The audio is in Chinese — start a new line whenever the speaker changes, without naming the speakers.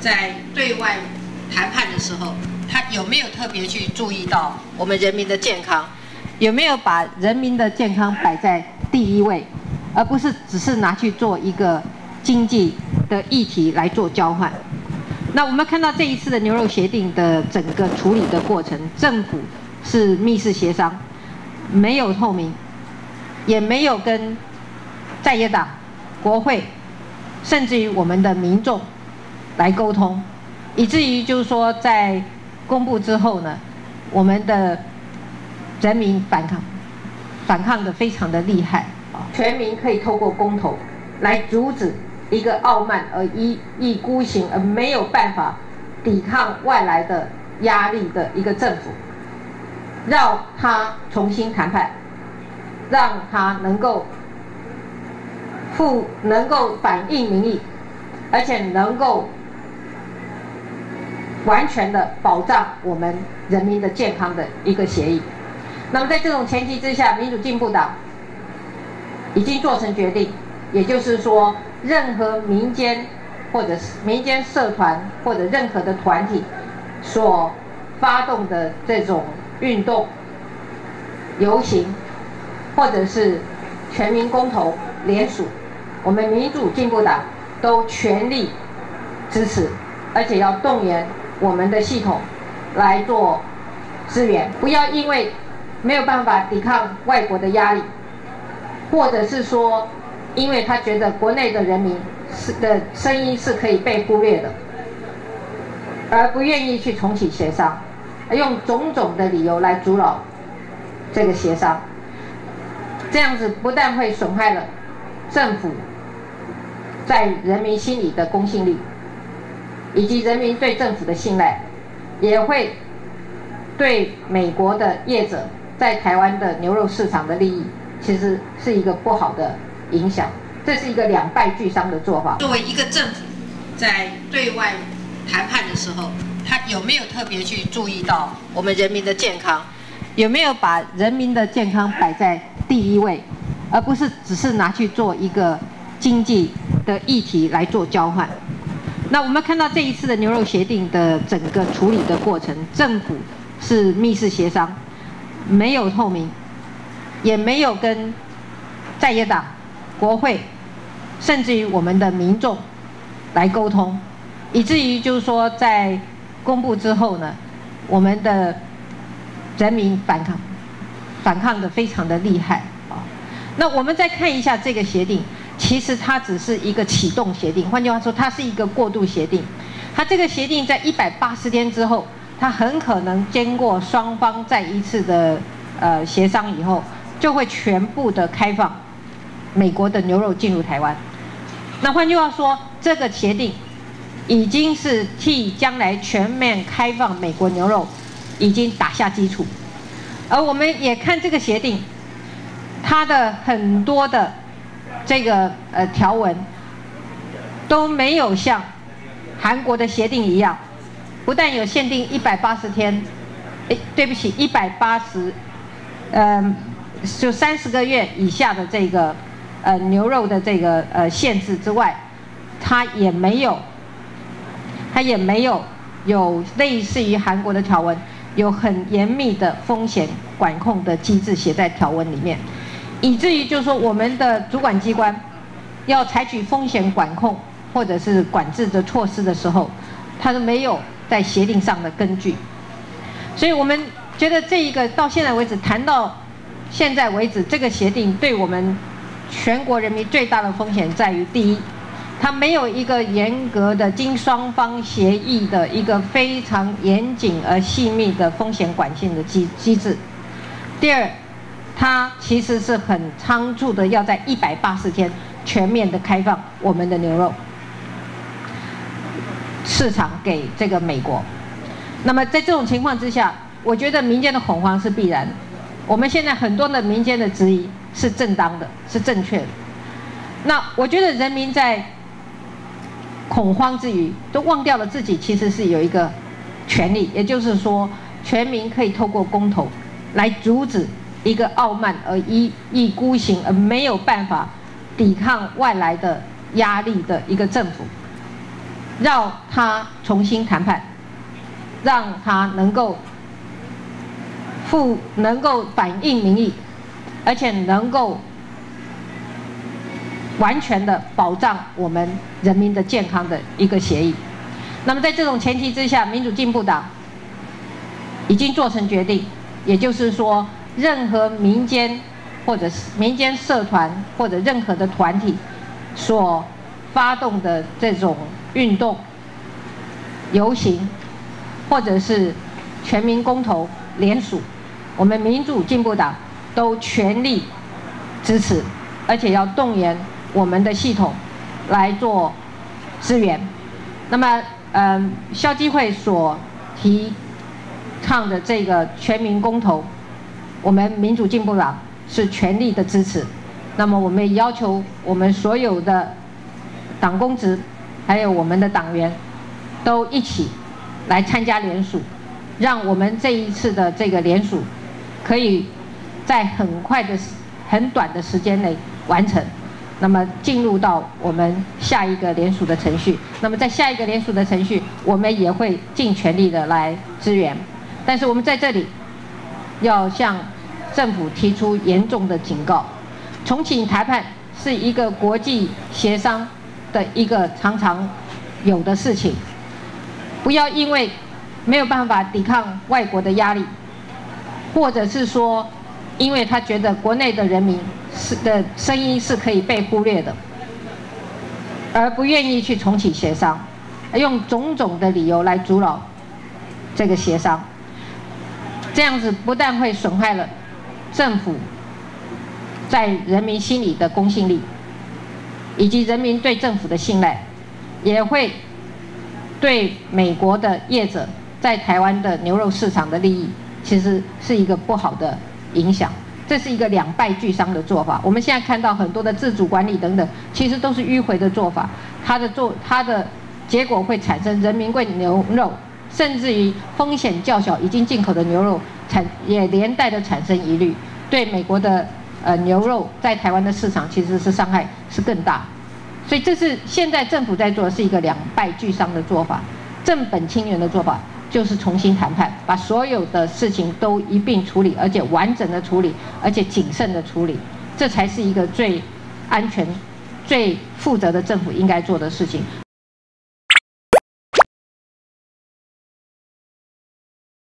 在对外谈判的时候，他有没有特别去注意到我们人民的健康？有没有把人民的健康摆在第一位，而不是只是拿去做一个经济的议题来做交换？那我们看到这一次的牛肉协定的整个处理的过程，政府是密室协商，没有透明，也没有跟在野党、国会，甚至于我们的民众来沟通，以至于就是说在公布之后呢，我们的人民反抗，反抗的非常的厉害！全民可以透过公投来阻止一个傲慢而一意孤行而没有办法抵抗外来的压力的一个政府，让他重新谈判，让他能够复能够反映民意，而且能够完全的保障我们人民的健康的一个协议。那么在这种前提之下，民主进步党已经做成决定，也就是说，任何民间或者是民间社团或者任何的团体所发动的这种运动、游行，或者是全民公投联署，我们民主进步党都全力支持，而且要动员我们的系统来做支援，不要因为。没有办法抵抗外国的压力，或者是说，因为他觉得国内的人民是的声音是可以被忽略的，而不愿意去重启协商，用种种的理由来阻扰这个协商，这样子不但会损害了政府在人民心里的公信力，以及人民对政府的信赖，也会对美国的业者。在台湾的牛肉市场的利益，其实是一个不好的影响，这是一个两败俱伤的做法。作为一个政府，在对外谈判的时候，他有没有特别去注意到我们人民的健康？有没有把人民的健康摆在第一位，而不是只是拿去做一个经济的议题来做交换？那我们看到这一次的牛肉协定的整个处理的过程，政府是密室协商。没有透明，也没有跟在野党、国会，甚至于我们的民众来沟通，以至于就是说在公布之后呢，我们的人民反抗，反抗的非常的厉害啊。那我们再看一下这个协定，其实它只是一个启动协定，换句话说，它是一个过渡协定。它这个协定在一百八十天之后。它很可能经过双方再一次的呃协商以后，就会全部的开放美国的牛肉进入台湾。那换句话说，这个协定已经是替将来全面开放美国牛肉已经打下基础。而我们也看这个协定，它的很多的这个呃条文都没有像韩国的协定一样。不但有限定一百八十天，哎，对不起，一百八十，嗯，就三十个月以下的这个呃牛肉的这个呃限制之外，它也没有，它也没有有类似于韩国的条文，有很严密的风险管控的机制写在条文里面，以至于就是说我们的主管机关要采取风险管控或者是管制的措施的时候，它都没有。在协定上的根据，所以我们觉得这一个到现在为止谈到现在为止，这个协定对我们全国人民最大的风险在于：第一，它没有一个严格的经双方协议的一个非常严谨而细密的风险管性的机机制；第二，它其实是很仓促的，要在一百八十天全面的开放我们的牛肉。市场给这个美国，那么在这种情况之下，我觉得民间的恐慌是必然。我们现在很多的民间的质疑是正当的，是正确的。那我觉得人民在恐慌之余，都忘掉了自己其实是有一个权利，也就是说，全民可以透过公投来阻止一个傲慢而一意孤行而没有办法抵抗外来的压力的一个政府。让他重新谈判，让他能够复能够反映民意，而且能够完全的保障我们人民的健康的一个协议。那么在这种前提之下，民主进步党已经做成决定，也就是说，任何民间或者是民间社团或者任何的团体所发动的这种运动、游行，或者是全民公投联署，我们民主进步党都全力支持，而且要动员我们的系统来做支援。那么。嗯，消基会所提倡的这个全民公投，我们民主进步党是全力的支持。那么，我们也要求我们所有的党公职，还有我们的党员，都一起来参加联署，让我们这一次的这个联署，可以在很快的、很短的时间内完成。那么进入到我们下一个联署的程序，那么在下一个联署的程序，我们也会尽全力的来支援。但是我们在这里要向政府提出严重的警告：重启谈判是一个国际协商的一个常常有的事情，不要因为没有办法抵抗外国的压力，或者是说因为他觉得国内的人民。是的声音是可以被忽略的，而不愿意去重启协商，用种种的理由来阻挠这个协商，这样子不但会损害了政府在人民心里的公信力，以及人民对政府的信赖，也会对美国的业者在台湾的牛肉市场的利益，其实是一个不好的影响。这是一个两败俱伤的做法。我们现在看到很多的自主管理等等，其实都是迂回的做法。它的做它的结果会产生人民贵牛肉，甚至于风险较小已经进口的牛肉产也连带的产生疑虑，对美国的呃牛肉在台湾的市场其实是伤害是更大。所以这是现在政府在做的是一个两败俱伤的做法，正本清源的做法。就是重新谈判，把所有的事情都一并处理，而且完整的处理，而且谨慎的处理，这才是一个最安全、最负责的政府应该做的事情。